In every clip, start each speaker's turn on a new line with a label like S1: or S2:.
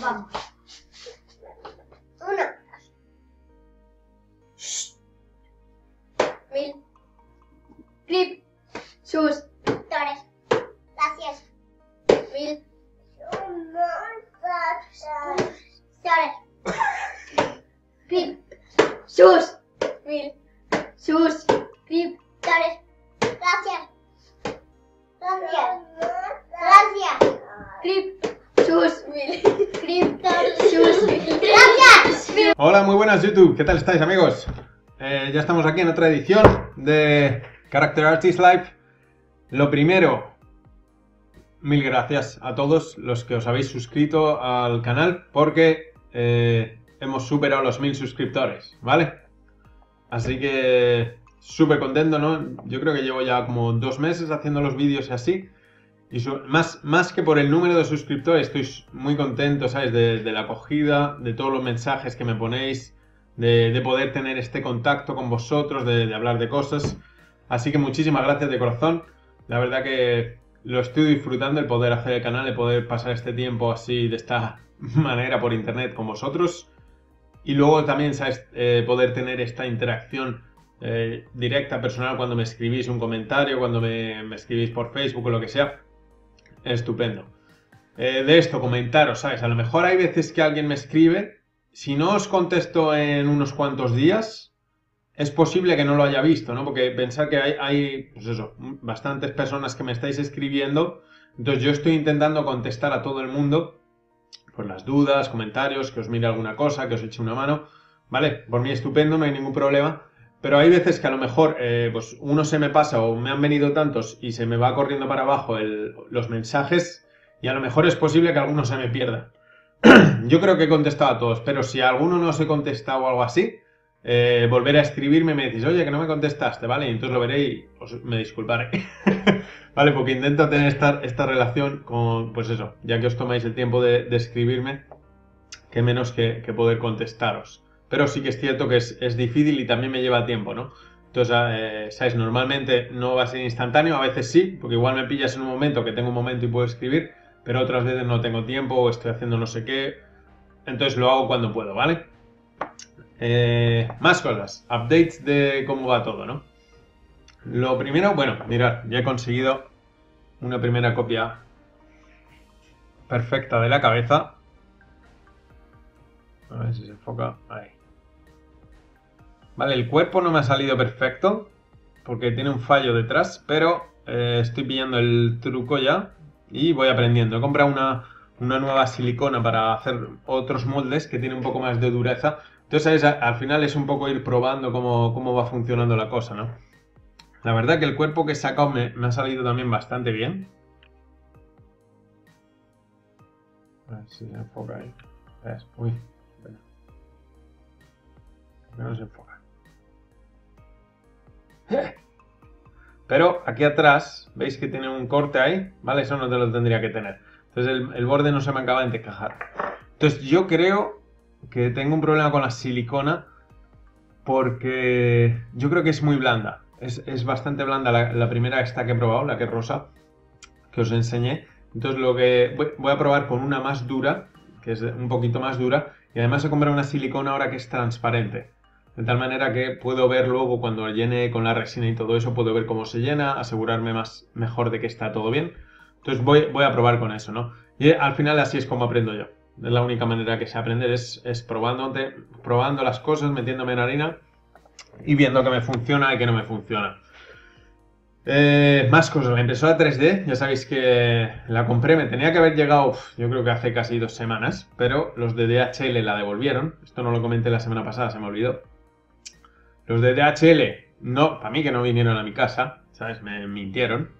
S1: Vamos. Uno. Mil. Clip. Sus. Torres. Gracias. Mil. Torres. Clip. Sus. Mil. Sus. Clip. Torres. Gracias. Gracias. Gracias. Clip. Gracias.
S2: Hola, muy buenas YouTube, ¿qué tal estáis amigos? Eh, ya estamos aquí en otra edición de Character Artist Live. Lo primero, mil gracias a todos los que os habéis suscrito al canal porque eh, hemos superado los mil suscriptores, ¿vale? Así que súper contento, ¿no? Yo creo que llevo ya como dos meses haciendo los vídeos y así. Más, que por el número de suscriptores, estoy muy contento, ¿sabes? De, la acogida, de todos los mensajes que me ponéis, de, de poder tener este contacto con vosotros, de, hablar de cosas. Así que muchísimas gracias de corazón. La verdad que lo estoy disfrutando el poder hacer el canal, el poder pasar este tiempo así, de esta manera por internet con vosotros. Y luego también, ¿sabes? Eh, poder tener esta interacción eh, directa, personal, cuando me escribís un comentario, cuando me escribís por Facebook o lo que sea. Estupendo. Eh, de esto, comentaros, ¿sabes? A lo mejor hay veces que alguien me escribe, si no os contesto en unos cuantos días, es posible que no lo haya visto, ¿no? Porque pensar que hay, hay, pues eso, bastantes personas que me estáis escribiendo, entonces yo estoy intentando contestar a todo el mundo por las dudas, comentarios, que os mire alguna cosa, que os eche una mano, ¿vale? Por mí estupendo, no hay ningún problema. Pero hay veces que a lo mejor eh, pues uno se me pasa o me han venido tantos y se me va corriendo para abajo los mensajes y a lo mejor es posible que alguno se me pierda. Yo creo que he contestado a todos, pero si a alguno no os he contestado o algo así, eh, volver a escribirme y me decís, oye, que no me contestaste, ¿vale? Y entonces lo veré y os- me disculparé. ¿Vale? Porque intento tener esta, relación con, pues eso, ya que os tomáis el tiempo de, escribirme, que menos que poder contestaros. Pero sí que es cierto que es, es difícil y también me lleva tiempo, ¿no? Entonces, eh, ¿sabes? Normalmente no va a ser instantáneo, a veces sí, porque igual me pillas en un momento que tengo un momento y puedo escribir, pero otras veces no tengo tiempo o estoy haciendo no sé qué. Entonces lo hago cuando puedo, ¿vale? Eh, más cosas, updates de cómo va todo, ¿no? Lo primero, bueno, mirad, ya he conseguido una primera copia perfecta de la cabeza. A ver si se enfoca. Ahí. Vale, el cuerpo no me ha salido perfecto porque tiene un fallo detrás, pero eh, estoy pillando el truco ya y voy aprendiendo. He comprado una, una nueva silicona para hacer otros moldes que tiene un poco más de dureza. Entonces, al final es un poco ir probando cómo, cómo va funcionando la cosa, ¿no? La verdad que el cuerpo que he sacado me, ha salido también bastante bien. A ver si se enfoca ahí. Uy. No se enfoca. Pero aquí atrás, veis que tiene un corte ahí, ¿vale? Eso no te lo tendría que tener. Entonces el, borde no se me acaba de encajar. Entonces yo creo que tengo un problema con la silicona porque yo creo que es muy blanda. Es, es bastante blanda la, la primera esta que he probado, la que es rosa, que os enseñé. Entonces lo que voy, voy a probar con una más dura, que es un poquito más dura, y además he comprado una silicona ahora que es transparente. De tal manera que puedo ver luego cuando llene con la resina y todo eso, puedo ver cómo se llena, asegurarme más mejor de que está todo bien. Entonces voy, voy a probar con eso, ¿no? Y al final así es como aprendo yo. Es la única manera que sé aprender, es, es probándote, probando las cosas, metiéndome en harina y viendo que me funciona y que no me funciona. Eh, más cosas, la impresora 3D, ya sabéis que la compré, me tenía que haber llegado, yo creo que hace casi dos semanas, pero los de DHL la devolvieron. Esto no lo comenté la semana pasada, se me olvidó. Los de DHL, no, para mí que no vinieron a mi casa, ¿sabes? Me mintieron.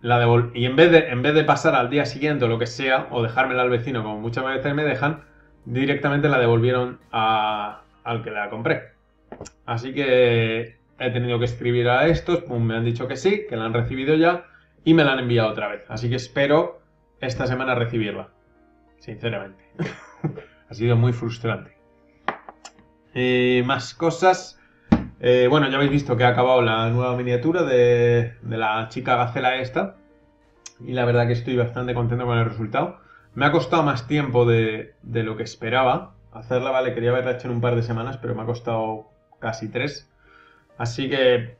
S2: La devol- y en vez, de, en vez de pasar al día siguiente o lo que sea, o dejármela al vecino, como muchas veces me dejan, directamente la devolvieron a- al que la compré. Así que he tenido que escribir a estos, pum, me han dicho que sí, que la han recibido ya, y me la han enviado otra vez. Así que espero esta semana recibirla. Sinceramente. ha sido muy frustrante. Eh, más cosas. Eh, bueno, ya habéis visto que ha acabado la nueva miniatura de, de la chica gacela esta. Y la verdad que estoy bastante contento con el resultado. Me ha costado más tiempo de, de lo que esperaba hacerla, ¿vale? Quería haberla hecho en un par de semanas, pero me ha costado casi tres. Así que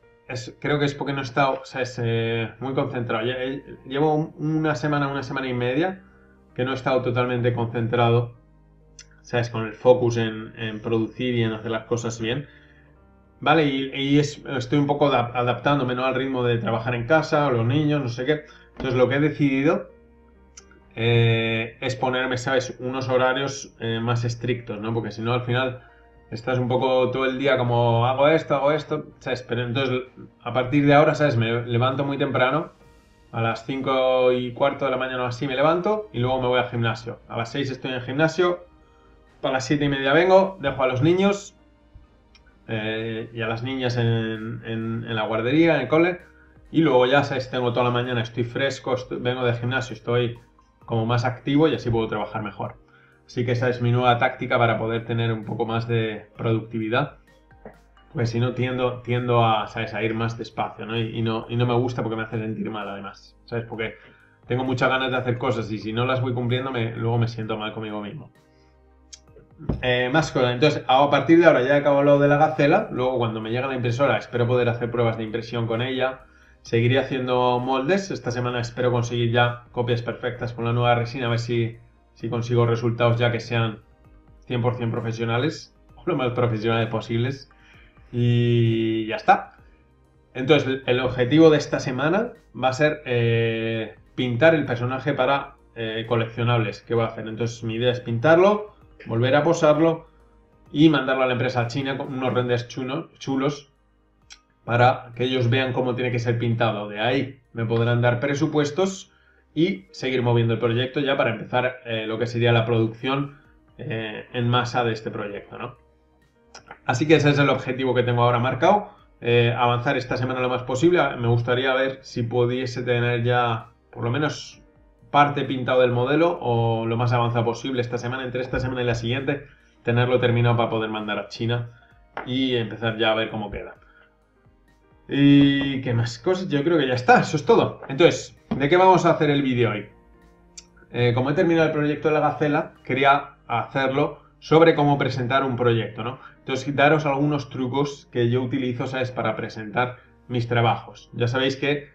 S2: creo que es porque no he estado eh, muy concentrado. Llevo una semana, una semana y media que no he estado totalmente concentrado, ¿sabes? Con el focus en, producir y en hacer las cosas bien. Vale, y, estoy un poco adaptándome al ritmo de trabajar en casa, o los niños, no sé qué. Entonces lo que he decidido eh, es ponerme, ¿sabes? Unos horarios eh, más estrictos, ¿no? Porque si no, al final estás un poco todo el día como hago esto, hago esto, ¿sabes? Pero entonces, a partir de ahora, ¿sabes? Me levanto muy temprano, a las 5 y cuarto de la mañana así me levanto y luego me voy al gimnasio. A las 6 estoy en el gimnasio, a las 7 y media vengo, dejo a los niños eh, y a las niñas en, la guardería, en el cole, y luego ya, ¿sabes? Tengo toda la mañana, estoy fresco, vengo del gimnasio, estoy como más activo y así puedo trabajar mejor. Así que esa es mi nueva táctica para poder tener un poco más de productividad. Pues si no, tiendo, tiendo a, ¿sabes? a ir más despacio, ¿no? Y, no, y no me gusta porque me hace sentir mal, además. ¿Sabes? Porque tengo muchas ganas de hacer cosas y si no las voy cumpliendo, me, luego me siento mal conmigo mismo. Eh, más cosas. Entonces, a partir de ahora ya he acabado lo de la gacela. Luego, cuando me llegue la impresora, espero poder hacer pruebas de impresión con ella. Seguiré haciendo moldes. Esta semana espero conseguir ya copias perfectas con la nueva resina, a ver si si consigo resultados ya que sean 100% profesionales, o lo más profesionales posibles. Y ya está. Entonces, el objetivo de esta semana va a ser eh, pintar el personaje para eh, coleccionables que voy a hacer. Entonces, mi idea es pintarlo, volver a posarlo y mandarlo a la empresa china con unos renders chulos para que ellos vean cómo tiene que ser pintado. De ahí me podrán dar presupuestos y seguir moviendo el proyecto ya para empezar eh, lo que sería la producción eh, en masa de este proyecto, ¿no? Así que ese es el objetivo que tengo ahora marcado, eh, avanzar esta semana lo más posible. Me gustaría ver si pudiese tener ya por lo menos parte pintado del modelo o lo más avanzado posible esta semana, entre esta semana y la siguiente, tenerlo terminado para poder mandar a China y empezar ya a ver cómo queda. ¿Y qué más cosas? Yo creo que ya está, eso es todo. Entonces, ¿De qué vamos a hacer el vídeo hoy? Eh, como he terminado el proyecto de la Gacela, quería hacerlo sobre cómo presentar un proyecto, ¿no? Entonces, daros algunos trucos que yo utilizo, ¿sabes? Para presentar mis trabajos. Ya sabéis que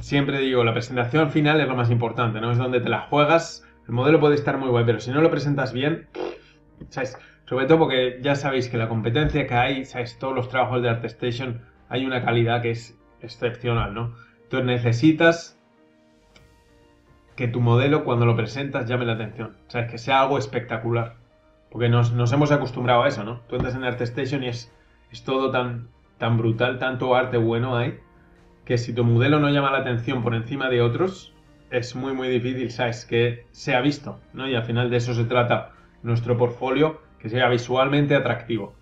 S2: siempre digo, la presentación final es lo más importante, ¿no? Es donde te la juegas. El modelo puede estar muy guay, pero si no lo presentas bien, ¿sabes? Sobre todo porque ya sabéis que la competencia que hay, ¿sabes? Todos los trabajos de ArtStation hay una calidad que es excepcional, ¿no? Entonces necesitas que tu modelo cuando lo presentas llame la atención. Sea, que sea algo espectacular. Porque nos, hemos acostumbrado a eso, ¿no? Tú entras en ArtStation y es, es todo tan, tan brutal, tanto arte bueno hay, que si tu modelo no llama la atención por encima de otros, es muy, muy difícil, ¿sabes? Que sea visto, ¿no? Y al final de eso se trata nuestro portfolio, que sea visualmente atractivo.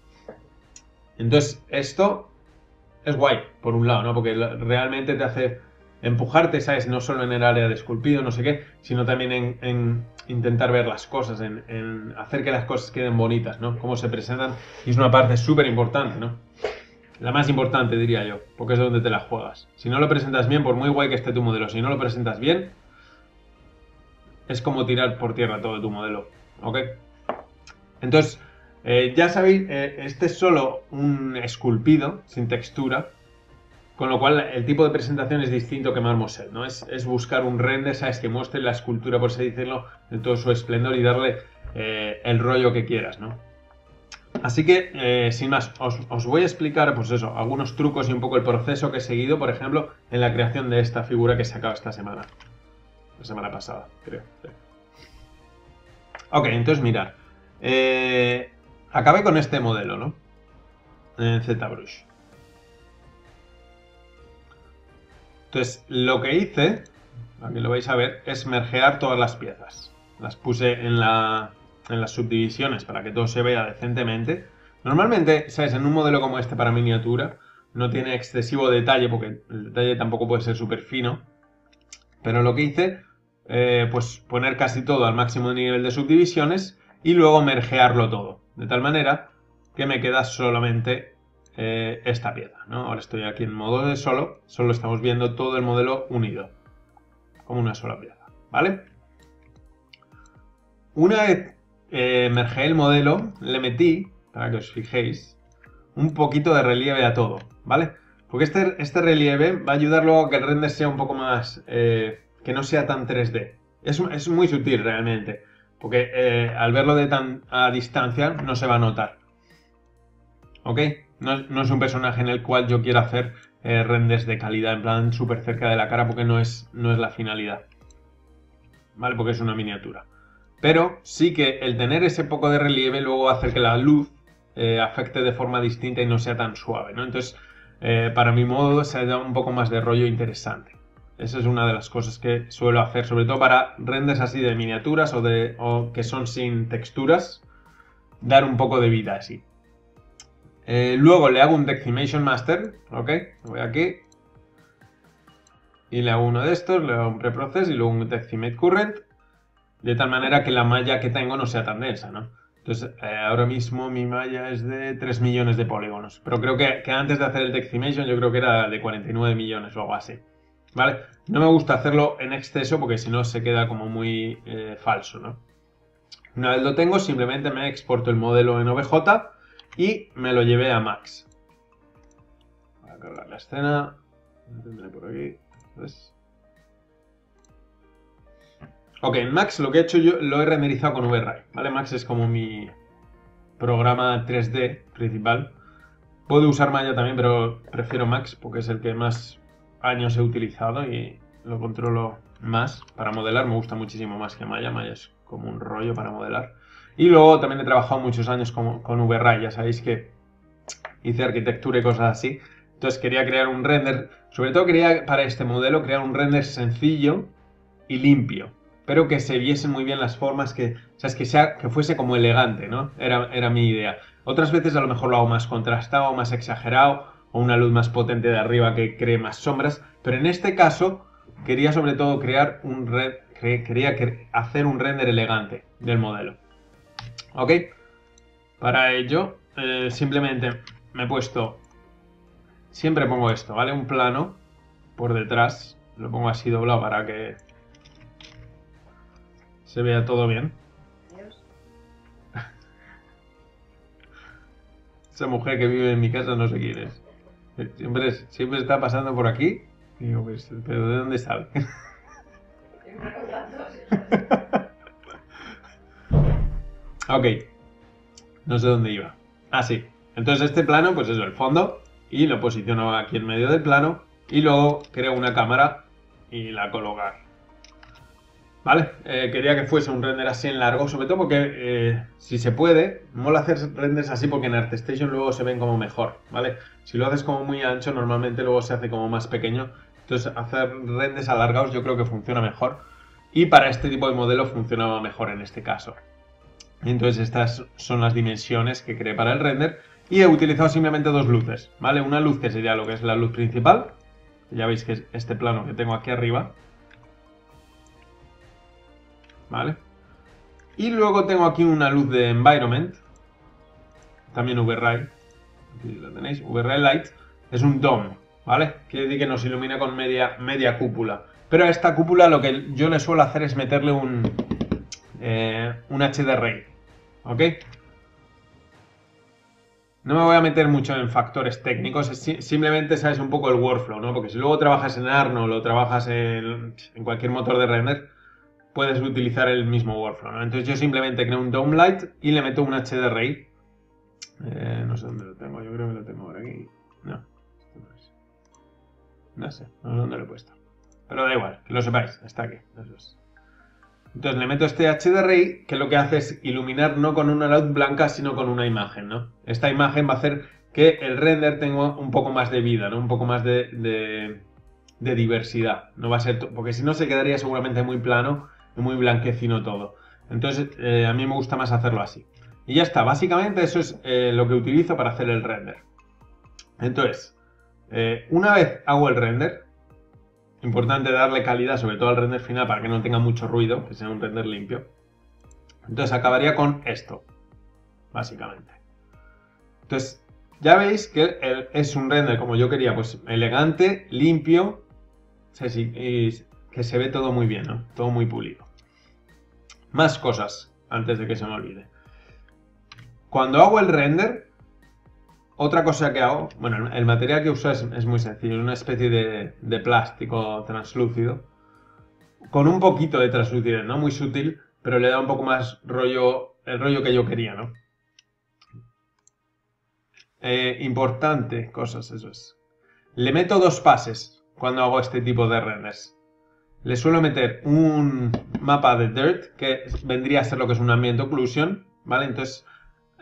S2: Entonces, esto es guay, por un lado, ¿no? Porque realmente te hace empujarte, ¿sabes? No solo en el área de esculpido, no sé qué, sino también en, intentar ver las cosas, en, hacer que las cosas queden bonitas, ¿no? Cómo se presentan, y es una parte súper importante, ¿no? La más importante, diría yo, porque es donde te la juegas. Si no lo presentas bien, por muy guay que esté tu modelo, si no lo presentas bien, es como tirar por tierra todo tu modelo, ¿ok? Entonces, eh, ya sabéis, eh, este es solo un esculpido, sin textura, con lo cual, el tipo de presentación es distinto que Marmoset, ¿no? Es, buscar un render, ¿sabes? Que muestre la escultura, por así decirlo, en todo su esplendor y darle eh, el rollo que quieras, ¿no? Así que, eh, sin más, os, voy a explicar, pues eso, algunos trucos y un poco el proceso que he seguido, por ejemplo, en la creación de esta figura que he sacado esta semana. La semana pasada, creo. Ok, entonces mirad. Eh, acabé con este modelo, ¿no? En ZBrush. Entonces, lo que hice, aquí lo vais a ver, es mergear todas las piezas. Las puse en, la, en las subdivisiones para que todo se vea decentemente. Normalmente, ¿sabes? En un modelo como este para miniatura, no tiene excesivo detalle, porque el detalle tampoco puede ser súper fino. Pero lo que hice, eh, pues poner casi todo al máximo nivel de subdivisiones y luego mergearlo todo. De tal manera que me queda solamente eh, esta pieza. ¿no? Ahora estoy aquí en modo de solo, solo estamos viendo todo el modelo unido, como una sola pieza, ¿vale? una vez eh, mergé el modelo, le metí, para que os fijéis, un poquito de relieve a todo, ¿vale? Porque este, este relieve va a ayudar luego a que el render sea un poco más... Eh, que no sea tan 3D. Es, es muy sutil realmente, porque eh, al verlo de tan a distancia no se va a notar. ¿Ok? No, es un personaje en el cual yo quiera hacer eh, renders de calidad, en plan súper cerca de la cara, porque no es, no es la finalidad. ¿Vale? Porque es una miniatura. Pero sí que el tener ese poco de relieve luego hace que la luz eh, afecte de forma distinta y no sea tan suave, ¿no? Entonces, eh, para mi modo, se da un poco más de rollo interesante. Esa es una de las cosas que suelo hacer, sobre todo para renders así de miniaturas o, de, que son sin texturas, dar un poco de vida así. Eh, luego le hago un Decimation Master, ¿ok? Voy aquí. Y le hago uno de estos, le hago un preprocess y luego un Decimate Current. De tal manera que la malla que tengo no sea tan densa, ¿no? Entonces, eh, ahora mismo mi malla es de 3 millones de polígonos. Pero creo que, antes de hacer el Decimation yo creo que era de 49 millones o algo así. ¿Vale? No me gusta hacerlo en exceso porque si no se queda como muy eh, falso, ¿no? Una vez lo tengo, simplemente me exporto el modelo en OBJ y me lo llevé a Max. Voy a cargar la escena. por aquí. Ok, Max lo que he hecho yo lo he renderizado con VRay, ¿vale? Max es como mi programa 3D principal. Puedo usar Maya también, pero prefiero Max porque es el que más años he utilizado y lo controlo más para modelar. Me gusta muchísimo más que Maya. Maya es como un rollo para modelar. Y luego también he trabajado muchos años con, con VRay. Ya sabéis que hice arquitectura y cosas así. Entonces quería crear un render. Sobre todo quería para este modelo crear un render sencillo y limpio pero que se viesen muy bien las formas, que, o sea, que fuese como elegante, ¿no? Era, era mi idea. Otras veces a lo mejor lo hago más contrastado, más exagerado, o una luz más potente de arriba que cree más sombras, pero en este caso quería sobre todo crear un red, quería hacer un render elegante del modelo. ¿Ok? Para ello, eh, simplemente me he puesto, siempre pongo esto, ¿vale? Un plano por detrás, lo pongo así doblado para que se vea todo bien. Esa mujer que vive en mi casa no sé quién es. Siempre, siempre está pasando por aquí. Y digo, pues, ¿pero de dónde sabe? ok. No sé dónde iba. Ah, sí. Entonces este plano, pues eso, el fondo. Y lo posiciono aquí en medio del plano. Y luego creo una cámara y la colocar. ¿Vale? Eh, quería que fuese un render así en largo, sobre todo porque eh, si se puede, mola hacer renders así porque en ArtStation luego se ven como mejor, ¿vale? Si lo haces como muy ancho, normalmente luego se hace como más pequeño. Entonces hacer renders alargados yo creo que funciona mejor. Y para este tipo de modelo funcionaba mejor en este caso. Entonces estas son las dimensiones que creé para el render. Y he utilizado simplemente dos luces, ¿vale? Una luz que sería lo que es la luz principal. Ya veis que es este plano que tengo aquí arriba ¿vale? Y luego tengo aquí una luz de environment, también VRay, aquí lo tenéis, VRay Light, es un DOM, ¿vale? Quiere decir que nos ilumina con media, media cúpula. Pero a esta cúpula lo que yo le suelo hacer es meterle un, eh, un ¿ok? No me voy a meter mucho en factores técnicos, simplemente sabes un poco el workflow, ¿no? Porque si luego trabajas en Arnold o trabajas en, en cualquier motor de render, puedes utilizar el mismo workflow. Entonces yo simplemente creo un Downlight y le meto un HD Ray. Eh, no sé dónde lo tengo, yo creo que lo tengo por aquí. No, no, es. no sé, no sé dónde lo he puesto. Pero da igual, que lo sepáis, está aquí. Entonces le meto este HD Ray que lo que hace es iluminar no con una luz blanca, sino con una imagen, ¿no? Esta imagen va a hacer que el render tenga un poco más de vida, ¿no? Un poco más de, de diversidad. No va a ser, porque si no se quedaría seguramente muy plano muy blanquecino todo. Entonces, eh, a mí me gusta más hacerlo así. Y ya está, básicamente eso es eh, lo que utilizo para hacer el render. Entonces, eh, una vez hago el render, importante darle calidad, sobre todo al render final, para que no tenga mucho ruido, que sea un render limpio. Entonces acabaría con esto, básicamente. Entonces, ya veis que es un render como yo quería, pues elegante, limpio, que se ve todo muy bien, ¿no? Todo muy pulido. Más cosas. antes de que se me olvide. Cuando hago el render, otra cosa que hago, bueno, el material que uso es, muy sencillo, es una especie de, plástico translúcido, con un poquito de translucidez, no muy sutil, pero le da un poco más rollo, el rollo que yo quería, ¿no? Eh, importante, cosas, eso es. Le meto dos pases cuando hago este tipo de renders. Le suelo meter un mapa de dirt, que vendría a ser lo que es un ambiente occlusion, ¿vale? Entonces,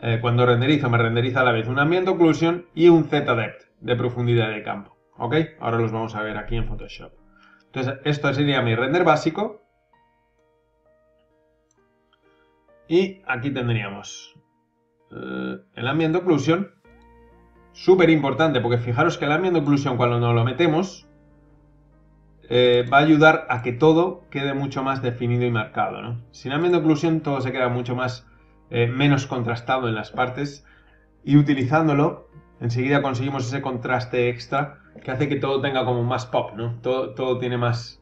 S2: eh, cuando renderizo, me renderiza a la vez un ambiente occlusion y un z-depth de profundidad de campo, ¿ok? Ahora los vamos a ver aquí en Photoshop. Entonces, esto sería mi render básico. Y aquí tendríamos eh, el ambiente occlusion súper importante, porque fijaros que el ambient occlusion cuando nos lo metemos eh, va a ayudar a que todo quede mucho más definido y marcado. ¿no? Sin ambient occlusion todo se queda mucho más eh, menos contrastado en las partes y utilizándolo enseguida conseguimos ese contraste extra que hace que todo tenga como más pop, ¿no? Todo, todo tiene más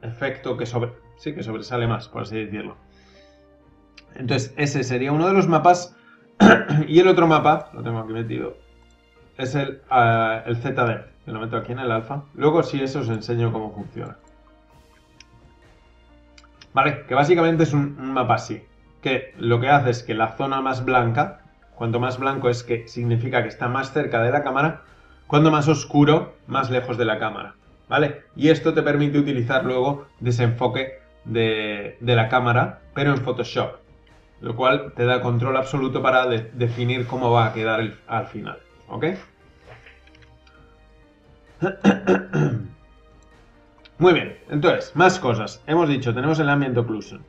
S2: efecto que sobre, sí, que sobresale más, por así decirlo. Entonces, ese sería uno de los mapas y el otro mapa, lo tengo aquí metido, es el, uh, el ZD, que lo meto aquí en el alfa. Luego si eso os enseño cómo funciona. Vale, que básicamente es un, mapa así, que lo que hace es que la zona más blanca, cuanto más blanco es que significa que está más cerca de la cámara, cuando más oscuro, más lejos de la cámara. ¿Vale? Y esto te permite utilizar luego desenfoque de, de la cámara, pero en Photoshop lo cual te da control absoluto para definir cómo va a quedar al final. ¿Ok? Muy bien, entonces, más cosas. Hemos dicho, tenemos el Ambient Occlusion.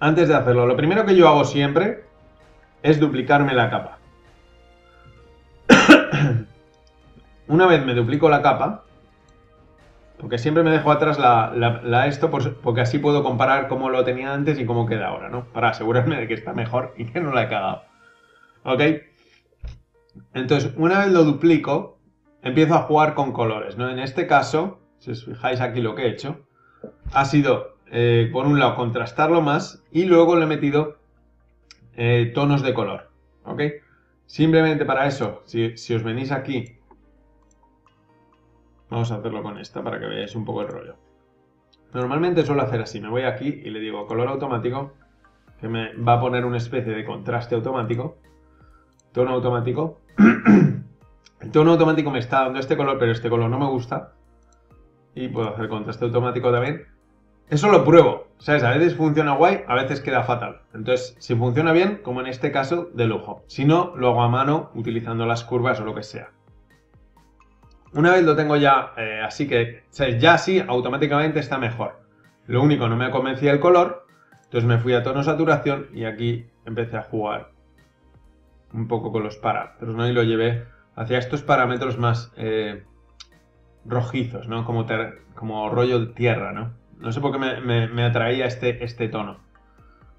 S2: Antes de hacerlo, lo primero que yo hago siempre es duplicarme la capa. Una vez me duplico la capa, porque siempre me dejo atrás la, esto porque así puedo comparar cómo lo tenía antes y cómo queda ahora, ¿no? Para asegurarme de que está mejor y que no la he cagado. ¿Ok? Entonces, una vez lo duplico, empiezo a jugar con colores, ¿no? En este caso, si os fijáis aquí lo que he hecho, ha sido, eh, por un lado, contrastarlo más y luego le he metido eh, tonos de color, ¿ok? Simplemente para eso, si, si os venís aquí Vamos a hacerlo con esta para que veáis un poco el rollo. Normalmente suelo hacer así, me voy aquí y le digo color automático, que me va a poner una especie de contraste automático, tono automático. el tono automático me está dando este color, pero este color no me gusta. Y puedo hacer contraste automático también. Eso lo pruebo, ¿sabes? A veces funciona guay, a veces queda fatal. Entonces, si funciona bien, como en este caso, de lujo. Si no, lo hago a mano utilizando las curvas o lo que sea. Una vez lo tengo ya eh, así que, ya así automáticamente está mejor. Lo único, no me convencía el color, entonces me fui a tono saturación y aquí empecé a jugar un poco con los parámetros, ¿no? Y lo llevé hacia estos parámetros más eh, rojizos, ¿no? Como, como rollo tierra, ¿no? No sé por qué me, me atraía este, este tono.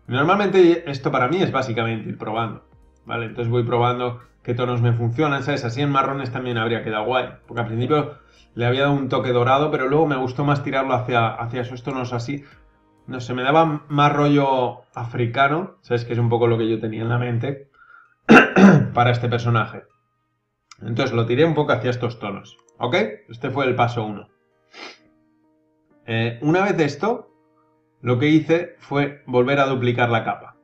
S2: Normalmente esto para mí es básicamente ir probando, ¿vale? Entonces voy probando qué tonos me funcionan, ¿sabes? Así en marrones también habría quedado guay, porque al principio le había dado un toque dorado, pero luego me gustó más tirarlo hacia, hacia esos tonos así. No sé, me daba más rollo africano, ¿sabes? Que es un poco lo que yo tenía en la mente para este personaje. Entonces lo tiré un poco hacia estos tonos, ¿ok? Este fue el paso 1. Eh, una vez esto, lo que hice fue volver a duplicar la capa.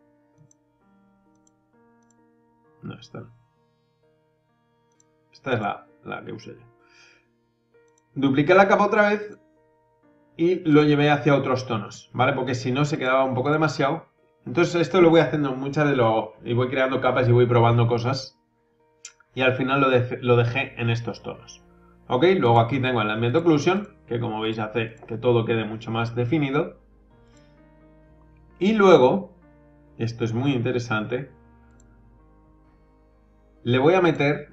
S2: No, esta no. Esta es la, que usé yo. Dupliqué la capa otra vez y lo llevé hacia otros tonos, ¿vale? Porque si no se quedaba un poco demasiado. Entonces esto lo voy haciendo muchas de lo y voy creando capas y voy probando cosas. Y al final lo, dejé en estos tonos. ¿Ok? Luego aquí tengo el Ambient Occlusion, que como veis hace que todo quede mucho más definido. Y luego, esto es muy interesante, le voy a meter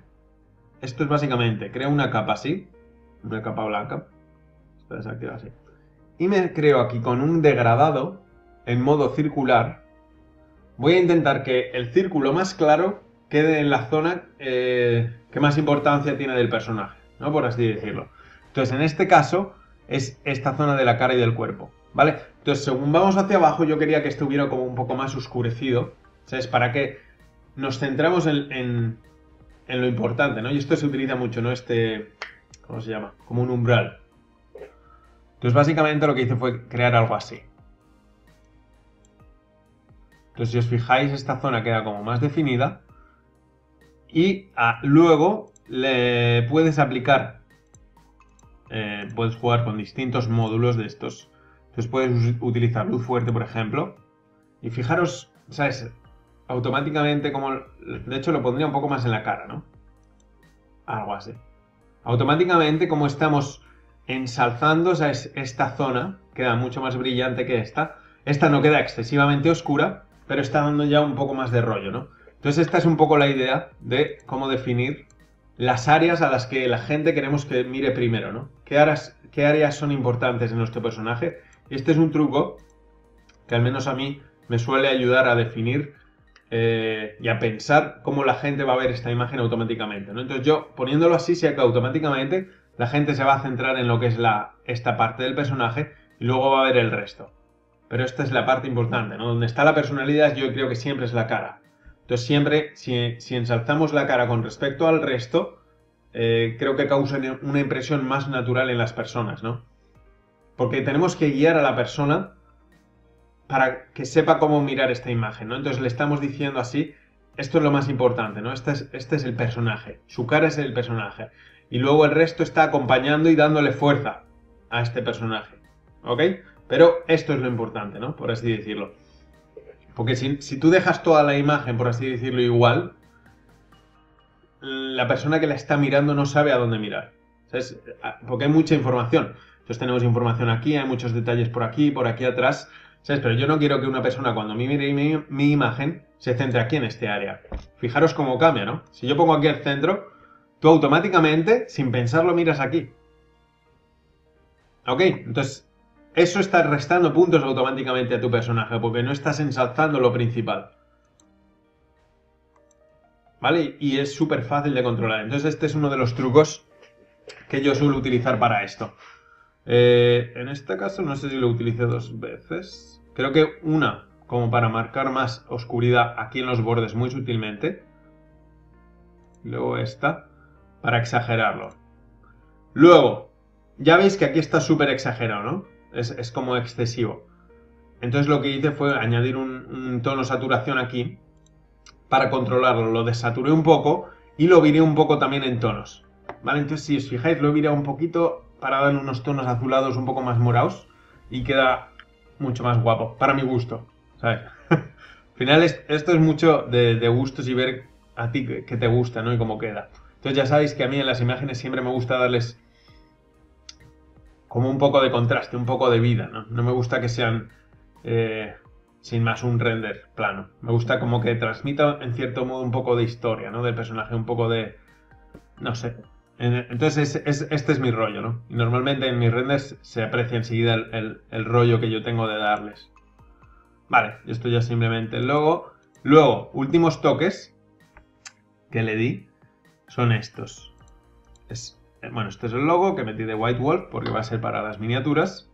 S2: esto es básicamente, creo una capa así, una capa blanca, está desactivada así, y me creo aquí con un degradado en modo circular. Voy a intentar que el círculo más claro quede en la zona eh, que más importancia tiene del personaje, ¿no? Por así decirlo. Entonces, en este caso, es esta zona de la cara y del cuerpo, ¿Vale? Entonces, según vamos hacia abajo, yo quería que estuviera como un poco más oscurecido, ¿sabes? Para que nos centramos en, en, en lo importante, ¿no? Y esto se utiliza mucho, ¿no? Este, ¿cómo se llama? Como un umbral. Entonces, básicamente lo que hice fue crear algo así. Entonces, si os fijáis, esta zona queda como más definida. Y ah, luego le puedes aplicar, eh, puedes jugar con distintos módulos de estos. Entonces puedes utilizar luz fuerte, por ejemplo. Y fijaros, ¿sabes? Automáticamente como... De hecho lo pondría un poco más en la cara, ¿no? Algo así. Automáticamente como estamos ensalzando, ¿sabes? Esta zona queda mucho más brillante que esta. Esta no queda excesivamente oscura, pero está dando ya un poco más de rollo, ¿no? Entonces esta es un poco la idea de cómo definir las áreas a las que la gente queremos que mire primero, ¿no? ¿Qué áreas, qué áreas son importantes en nuestro personaje? Este es un truco que al menos a mí me suele ayudar a definir eh, y a pensar cómo la gente va a ver esta imagen automáticamente, ¿no? Entonces yo poniéndolo así sé que automáticamente la gente se va a centrar en lo que es la, esta parte del personaje y luego va a ver el resto. Pero esta es la parte importante, ¿no? Donde está la personalidad yo creo que siempre es la cara. Entonces siempre, si, ensalzamos la cara con respecto al resto, eh, creo que causa una impresión más natural en las personas, ¿no? Porque tenemos que guiar a la persona para que sepa cómo mirar esta imagen, ¿no? Entonces le estamos diciendo así, esto es lo más importante, ¿no? Este es, este es el personaje, su cara es el personaje. Y luego el resto está acompañando y dándole fuerza a este personaje, ¿ok? Pero esto es lo importante, ¿no? Por así decirlo. Porque si, tú dejas toda la imagen, por así decirlo, igual, la persona que la está mirando no sabe a dónde mirar. Porque hay mucha información. Entonces tenemos información aquí, hay muchos detalles por aquí, por aquí atrás. ¿Sabes? Pero yo no quiero que una persona cuando mire mi, mi, imagen se centre aquí en este área. Fijaros cómo cambia, ¿no? Si yo pongo aquí el centro, tú automáticamente, sin pensarlo, miras aquí. ¿Ok? Entonces, eso está restando puntos automáticamente a tu personaje, porque no estás ensalzando lo principal. ¿Vale? Y es súper fácil de controlar. Entonces este es uno de los trucos que yo suelo utilizar para esto. Eh, en este caso no sé si lo utilicé dos veces. Creo que una como para marcar más oscuridad aquí en los bordes muy sutilmente. Luego esta para exagerarlo. Luego, ya veis que aquí está súper exagerado, ¿no? Es, como excesivo. Entonces lo que hice fue añadir un, tono saturación aquí para controlarlo. Lo desaturé un poco y lo viré un poco también en tonos. ¿Vale? Entonces si os fijáis lo viré un poquito para dar unos tonos azulados un poco más morados y queda mucho más guapo, para mi gusto. ¿Sabes? Al final esto es mucho de, gustos y ver a ti que te gusta, ¿no? Y cómo queda. Entonces ya sabéis que a mí en las imágenes siempre me gusta darles como un poco de contraste, un poco de vida, ¿no? No me gusta que sean eh, sin más un render plano. Me gusta como que transmita en cierto modo un poco de historia, ¿no? Del personaje, un poco de... no sé. Entonces este es mi rollo, ¿no? Y normalmente en mis renders se aprecia enseguida el, el rollo que yo tengo de darles. Vale, esto ya simplemente el logo. Luego, últimos toques que le di son estos. Es bueno, este es el logo que metí de White Wolf porque va a ser para las miniaturas.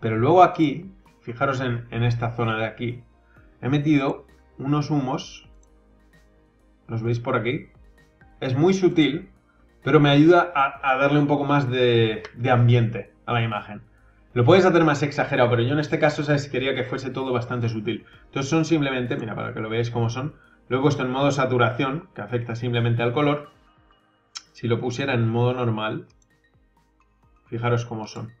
S2: Pero luego aquí, fijaros en, esta zona de aquí, he metido unos humos. ¿Los veis por aquí? Es muy sutil, pero me ayuda a, darle un poco más de, ambiente a la imagen. Lo puedes hacer más exagerado, pero yo en este caso quería que fuese todo bastante sutil. Entonces son simplemente, mira, para que lo veáis cómo son, lo he puesto en modo saturación, que afecta simplemente al color, si lo pusiera en modo normal, fijaros cómo son.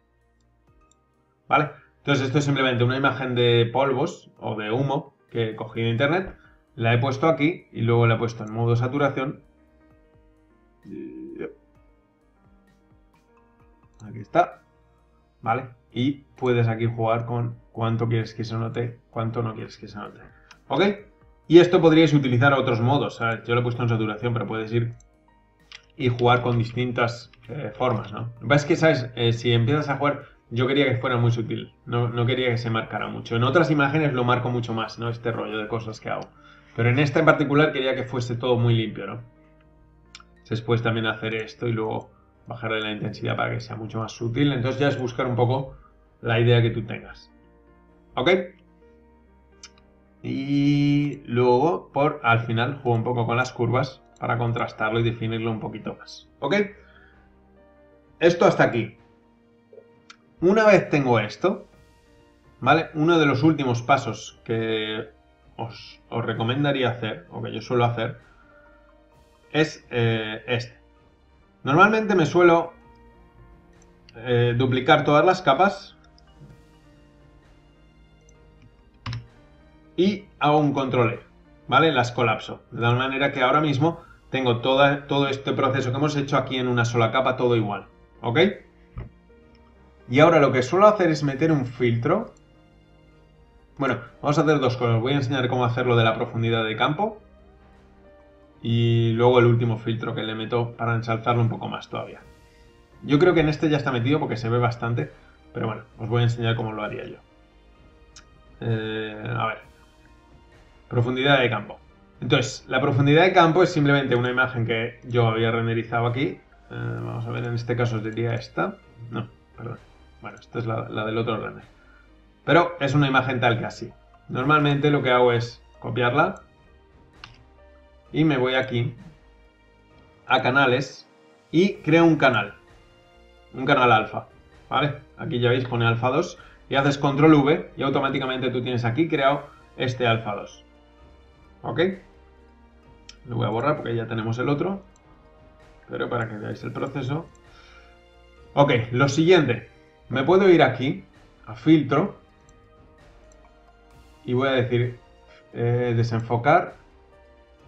S2: ¿Vale? Entonces esto es simplemente una imagen de polvos o de humo que cogí en internet, la he puesto aquí y luego la he puesto en modo saturación. Aquí está. ¿Vale? Y puedes aquí jugar con cuánto quieres que se note, cuánto no quieres que se note. ¿Ok? Y esto podríais utilizar otros modos. Yo lo he puesto en saturación, pero puedes ir y jugar con distintas eh, formas, ¿no? Lo que es que, ¿sabes? Eh, si empiezas a jugar, yo quería que fuera muy sutil, no, no, quería que se marcara mucho. En otras imágenes lo marco mucho más, ¿no? Este rollo de cosas que hago. Pero en esta en particular quería que fuese todo muy limpio, ¿no? Después también hacer esto y luego bajarle la intensidad para que sea mucho más sutil. Entonces ya es buscar un poco la idea que tú tengas. ¿Ok? Y luego, por al final, juego un poco con las curvas para contrastarlo y definirlo un poquito más. ¿Ok? Esto hasta aquí. Una vez tengo esto, ¿vale? Uno de los últimos pasos que os, recomendaría hacer, o que yo suelo hacer, es eh, este. Normalmente me suelo eh, duplicar todas las capas y hago un control E, ¿vale? Las colapso. De tal manera que ahora mismo tengo todo este proceso que hemos hecho aquí en una sola capa, todo igual, ¿ok? Y ahora lo que suelo hacer es meter un filtro. Bueno, vamos a hacer dos cosas. Voy a enseñar cómo hacerlo de la profundidad de campo. Y luego el último filtro que le meto para ensalzarlo un poco más todavía. Yo creo que en este ya está metido porque se ve bastante. Pero bueno, os voy a enseñar cómo lo haría yo. Eh, a ver. Profundidad de campo. Entonces, la profundidad de campo es simplemente una imagen que yo había renderizado aquí. Eh, vamos a ver, en este caso sería esta. No, perdón. Bueno, esta es la, del otro render. Pero es una imagen tal que así. Normalmente lo que hago es copiarla y me voy aquí a canales y creo un canal. Un canal alfa. ¿Vale? Aquí ya veis, pone alfa 2 y haces control V y automáticamente tú tienes aquí creado este alfa 2. ¿Ok? Lo voy a borrar porque ya tenemos el otro. Pero para que veáis el proceso. Ok, lo siguiente. Me puedo ir aquí a filtro. Y voy a decir eh, desenfocar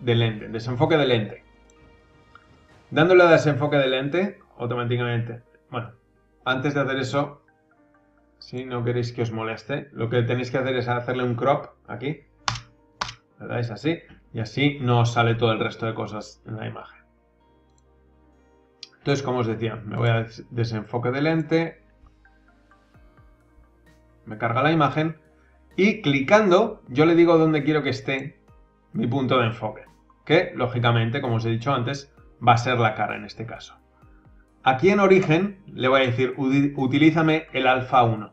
S2: de lente. Desenfoque de lente. Dándole a desenfoque de lente, automáticamente. Bueno, antes de hacer eso, si no queréis que os moleste, lo que tenéis que hacer es hacerle un crop aquí le dais así y así no sale todo el resto de cosas en la imagen. Entonces, como os decía, me voy a desenfoque de lente, me carga la imagen y clicando yo le digo dónde quiero que esté mi punto de enfoque, que lógicamente, como os he dicho antes, va a ser la cara en este caso. Aquí en origen le voy a decir utilízame el alfa 1.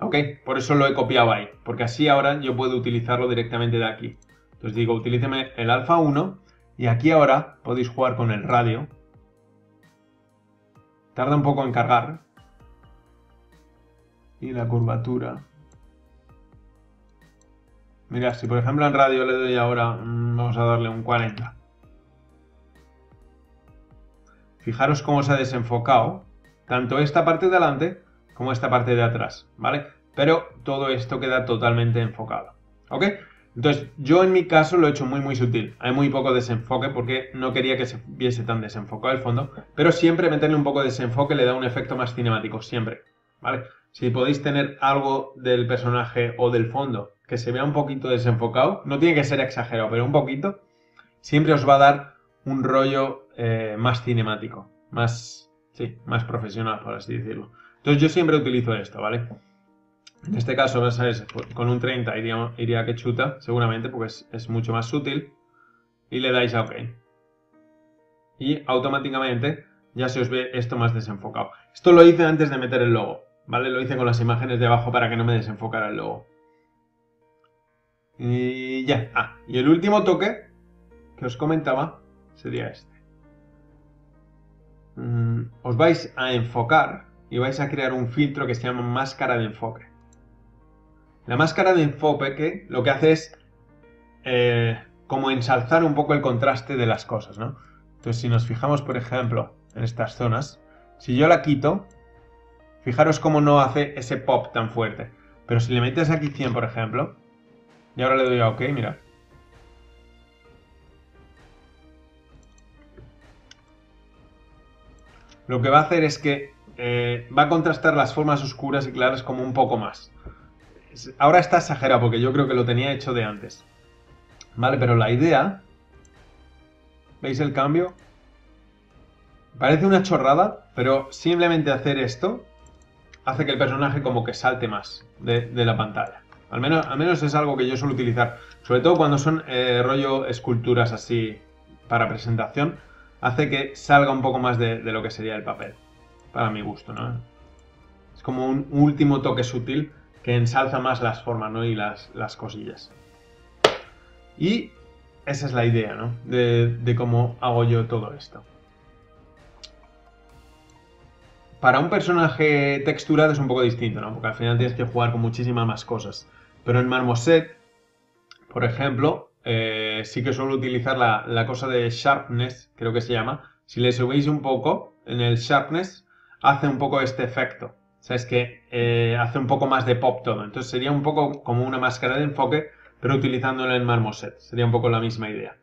S2: Ok, por eso lo he copiado ahí, porque así ahora yo puedo utilizarlo directamente de aquí. Entonces digo, utilíceme el alfa 1 y aquí ahora podéis jugar con el radio. Tarda un poco en cargar. Y la curvatura. Mira, si por ejemplo en radio le doy ahora, mm, vamos a darle un 40. Fijaros cómo se ha desenfocado tanto esta parte de delante como esta parte de atrás, ¿vale? Pero todo esto queda totalmente enfocado, ¿ok? Entonces, yo en mi caso lo he hecho muy, muy sutil. Hay muy poco desenfoque porque no quería que se viese tan desenfocado el fondo, pero siempre meterle un poco de desenfoque le da un efecto más cinemático, siempre, ¿vale? Si podéis tener algo del personaje o del fondo que se vea un poquito desenfocado, no tiene que ser exagerado, pero un poquito, siempre os va a dar un rollo eh, más cinemático, más, sí, más profesional, por así decirlo. Entonces yo siempre utilizo esto, ¿vale? En este caso, con un 30 iría, que chuta, seguramente, porque es, mucho más sutil. Y le dais a OK. Y automáticamente ya se os ve esto más desenfocado. Esto lo hice antes de meter el logo, ¿vale? Lo hice con las imágenes de abajo para que no me desenfocara el logo. Y ya. Ah, y el último toque que os comentaba sería este. Mm, os vais a enfocar y vais a crear un filtro que se llama máscara de enfoque. La máscara de enfoque lo que hace es eh, como ensalzar un poco el contraste de las cosas, ¿no? Entonces, si nos fijamos, por ejemplo, en estas zonas, si yo la quito, fijaros cómo no hace ese pop tan fuerte. Pero si le metes aquí 100, por ejemplo, y ahora le doy a OK, mira. Lo que va a hacer es que eh, va a contrastar las formas oscuras y claras como un poco más. Ahora está exagerado porque yo creo que lo tenía hecho de antes. Vale, pero la idea... ¿Veis el cambio? Parece una chorrada, pero simplemente hacer esto hace que el personaje como que salte más de, la pantalla. Al menos, al menos es algo que yo suelo utilizar, sobre todo cuando son eh, rollo esculturas así para presentación, hace que salga un poco más de lo que sería el papel para mi gusto, ¿no? como un último toque sutil que ensalza más las formas ¿no? y las, las cosillas. Y esa es la idea, ¿no? De, de cómo hago yo todo esto. Para un personaje texturado es un poco distinto, ¿no? Porque al final tienes que jugar con muchísimas más cosas. Pero en Marmoset, por ejemplo, eh, sí que suelo utilizar la, cosa de sharpness, creo que se llama. Si le subís un poco en el sharpness, hace un poco este efecto. O sea, es que eh, hace un poco más de pop todo. Entonces sería un poco como una máscara de enfoque, pero utilizándolo en Marmoset. Sería un poco la misma idea.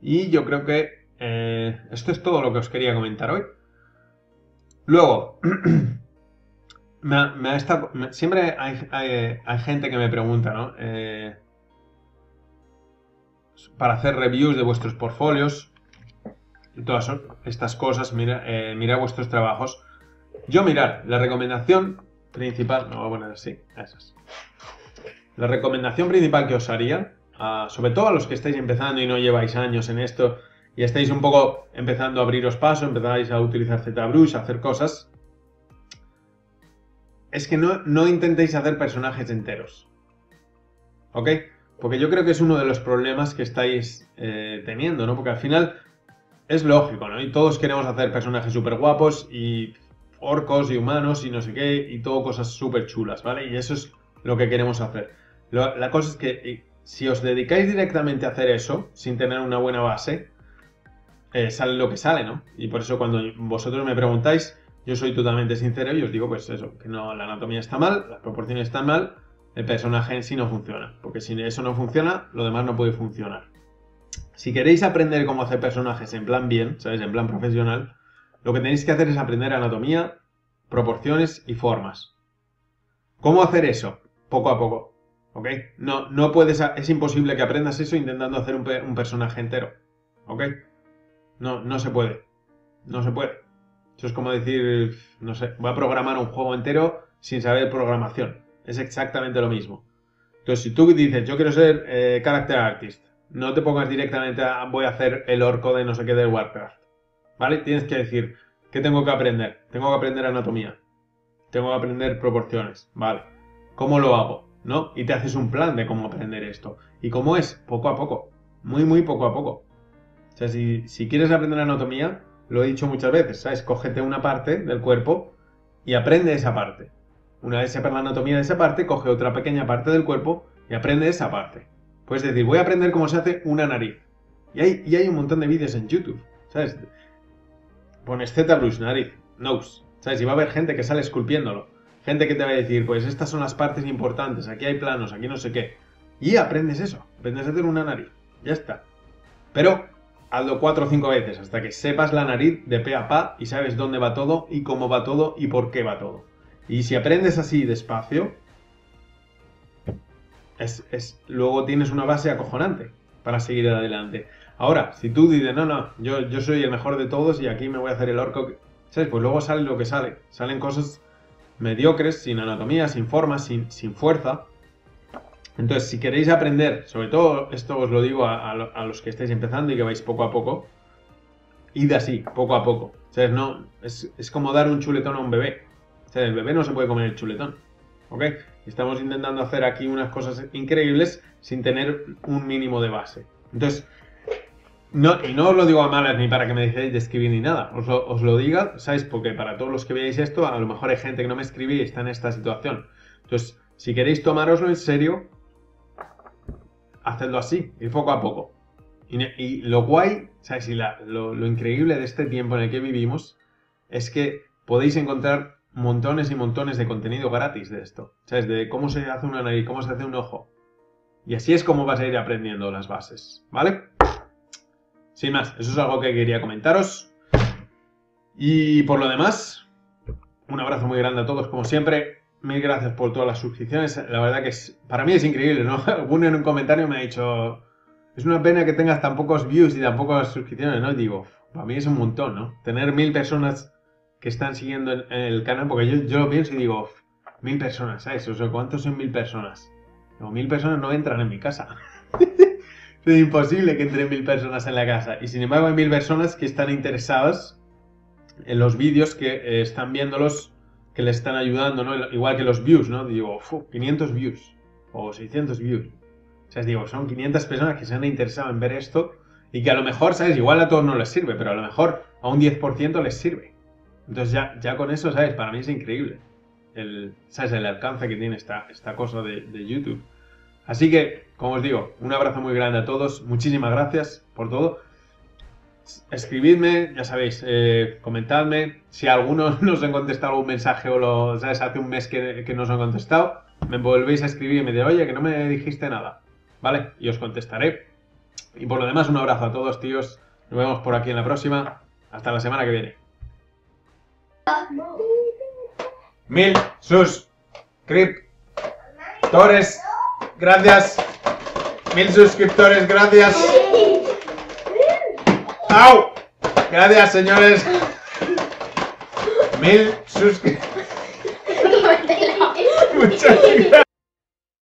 S2: Y yo creo que eh, esto es todo lo que os quería comentar hoy. Luego, siempre hay, gente que me pregunta, ¿no? Eh, para hacer reviews de vuestros portfolios y todas estas cosas, mira, mira vuestros trabajos. Yo mirar, la recomendación principal, no voy a poner así, esas. La recomendación principal que os haría, sobre todo a los que estáis empezando y no lleváis años en esto, y estáis un poco empezando a abriros paso, empezáis a utilizar ZBrush, a hacer cosas, es que no, intentéis hacer personajes enteros. ¿Ok? Porque yo creo que es uno de los problemas que estáis eh, teniendo, ¿no? Porque al final es lógico, ¿no? Y todos queremos hacer personajes súper guapos y orcos y humanos y no sé qué, y todo cosas súper chulas, ¿vale? Y eso es lo que queremos hacer. la cosa es que si os dedicáis directamente a hacer eso, sin tener una buena base, eh, sale lo que sale, ¿no? Y por eso cuando vosotros me preguntáis, yo soy totalmente sincero y os digo, pues eso, que no, la anatomía está mal, las proporciones están mal, el personaje en sí no funciona. Porque si eso no funciona, lo demás no puede funcionar. Si queréis aprender cómo hacer personajes en plan bien, ¿sabes? En plan profesional, lo que tenéis que hacer es aprender anatomía, proporciones y formas. ¿Cómo hacer eso? Poco a poco. ¿Ok? No, no puedes, es imposible que aprendas eso intentando hacer un, personaje entero. ¿Ok? No, no se puede. No se puede. Eso es como decir, no sé, voy a programar un juego entero sin saber programación. Es exactamente lo mismo. Entonces, si tú dices, yo quiero ser eh, character artist, no te pongas directamente a voy a hacer el orco de no sé qué del Warcraft. ¿Vale? Tienes que decir, ¿qué tengo que aprender? Tengo que aprender anatomía. Tengo que aprender proporciones. Vale. ¿Cómo lo hago? ¿No? Y te haces un plan de cómo aprender esto. ¿Y cómo es? Poco a poco. Muy, muy poco a poco. O sea, si, quieres aprender anatomía, lo he dicho muchas veces, ¿sabes? Cógete una parte del cuerpo y aprende esa parte. Una vez sepas la anatomía de esa parte, coge otra pequeña parte del cuerpo y aprende esa parte. Puedes decir, voy a aprender cómo se hace una nariz. Y hay, y hay un montón de vídeos en YouTube, ¿sabes? Pones ZBrush, nariz, nose, ¿sabes? Y va a haber gente que sale esculpiéndolo. Gente que te va a decir, pues estas son las partes importantes, aquí hay planos, aquí no sé qué. Y aprendes eso, aprendes a hacer una nariz. Ya está. Pero hazlo cuatro o cinco veces hasta que sepas la nariz de pe a pa y sabes dónde va todo y cómo va todo y por qué va todo. Y si aprendes así despacio, es, luego tienes una base acojonante para seguir adelante. Ahora, si tú dices, no, no, yo, yo soy el mejor de todos y aquí me voy a hacer el orco, ¿sabes? Pues luego sale lo que sale. Salen cosas mediocres, sin anatomía, sin forma, sin, sin fuerza. Entonces, si queréis aprender, sobre todo esto os lo digo a, los que estáis empezando y que vais poco a poco, id así, poco a poco. Sea, no, es, como dar un chuletón a un bebé. Sea, el bebé no se puede comer el chuletón. ¿Ok? Estamos intentando hacer aquí unas cosas increíbles sin tener un mínimo de base. Entonces, no, y no os lo digo a malas ni para que me dejéis de escribir ni nada. Os lo, os lo diga, ¿sabes? Porque para todos los que veáis esto, a lo mejor hay gente que no me escribe y está en esta situación. Entonces, si queréis tomároslo en serio, hacedlo así, y poco a poco. Y, lo guay, ¿sabes? Y lo, increíble de este tiempo en el que vivimos es que podéis encontrar montones y montones de contenido gratis de esto. ¿Sabes? De cómo se hace una nariz, cómo se hace un ojo. Y así es como vas a ir aprendiendo las bases, ¿vale? Sin más, eso es algo que quería comentaros. Y por lo demás, un abrazo muy grande a todos, como siempre mil gracias por todas las suscripciones. La verdad que es, para mí es increíble, ¿no? Alguno en un comentario me ha dicho, es una pena que tengas tan pocos views y tan pocas suscripciones, ¿no? Digo, para mí es un montón, ¿no? Tener mil personas que están siguiendo en, el canal, porque yo, yo, lo pienso y digo, mil personas, ¿sabes? O sea, ¿cuántos son mil personas? Mil personas no entran en mi casa. es imposible que entren mil personas en la casa. Y sin embargo hay mil personas que están interesadas en los vídeos, que eh, están viéndolos que le están ayudando, ¿no? Igual que los views, ¿no? Digo, uf, 500 views o 600 views. O sea, digo, son 500 personas que se han interesado en ver esto y que a lo mejor, ¿sabes? Igual a todos no les sirve, pero a lo mejor a un 10% les sirve. Entonces ya, ya con eso, ¿sabes? Para mí es increíble. El, ¿Sabes? El alcance que tiene esta, esta cosa de YouTube. Así que, como os digo, un abrazo muy grande a todos. Muchísimas gracias por todo. Escribidme, ya sabéis, eh, comentadme. Si alguno nos han contestado algún mensaje o lo, ¿sabes? Hace un mes que, que nos han contestado, me volvéis a escribir y me diréis, oye, que no me dijiste nada. ¿Vale? Y os contestaré. Y por lo demás, un abrazo a todos, tíos. Nos vemos por aquí en la próxima. Hasta la semana que viene. Mil suscriptores. Gracias. Mil suscriptores, gracias. ¡Au! Gracias, señores. Mil suscriptores. Muchas gracias.